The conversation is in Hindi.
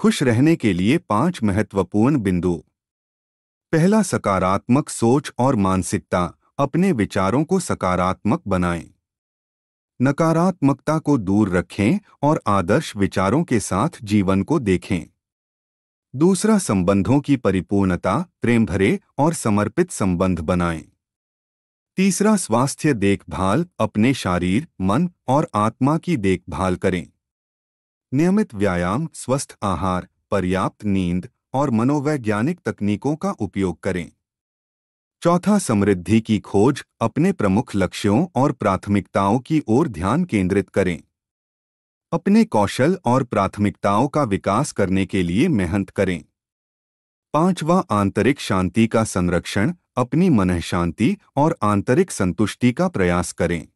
खुश रहने के लिए पाँच महत्वपूर्ण बिंदु। पहला, सकारात्मक सोच और मानसिकता, अपने विचारों को सकारात्मक बनाएँ। नकारात्मकता को दूर रखें और आदर्श विचारों के साथ जीवन को देखें। दूसरा, संबंधों की परिपूर्णता, प्रेम भरे और समर्पित संबंध बनाएँ। तीसरा, स्वास्थ्य देखभाल, अपने शरीर, मन और आत्मा की देखभाल करें। नियमित व्यायाम, स्वस्थ आहार, पर्याप्त नींद और मनोवैज्ञानिक तकनीकों का उपयोग करें। चौथा, समृद्धि की खोज, अपने प्रमुख लक्ष्यों और प्राथमिकताओं की ओर ध्यान केंद्रित करें। अपने कौशल और प्राथमिकताओं का विकास करने के लिए मेहनत करें। पांचवा, आंतरिक शांति का संरक्षण, अपनी मन शांति और आंतरिक संतुष्टि का प्रयास करें।